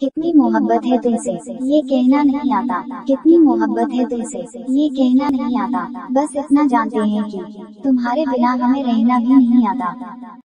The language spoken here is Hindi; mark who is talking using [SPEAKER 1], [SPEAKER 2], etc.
[SPEAKER 1] कितनी मोहब्बत है तुमसे ये कहना नहीं आता। कितनी मोहब्बत है तुमसे ये कहना नहीं आता। बस इतना जानते हैं कि तुम्हारे बिना हमें रहना भी नहीं आता।